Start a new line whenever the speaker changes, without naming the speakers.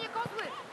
Движение, Козлы!